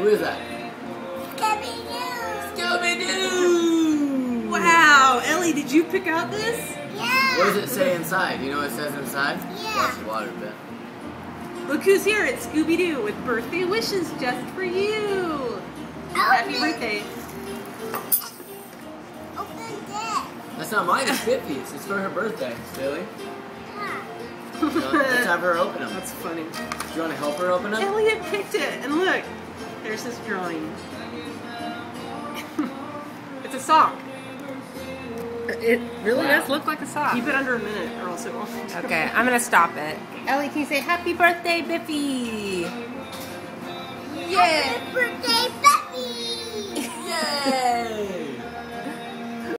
Who is that? Scooby-Doo. Scooby-Doo! Wow, Ellie, did you pick out this? Yeah. What does it say inside? You know what it says inside? Yeah. Watch the water bit. Look who's here. It's Scooby Doo with birthday wishes just for you. Oh, Happy birthday. Open that. That's not mine, it's Pippy's. It's for her birthday, silly. Yeah. So let's have her open them. That's funny. Do you want to help her open them? Elliot picked it, and look, there's this drawing. it's a sock. It really Wow. does look like a sock. Keep it under a minute, or else it won't. Okay, I'm gonna stop it. Ellie, can you say happy birthday, Biffy? Happy birthday, Becky. Yay!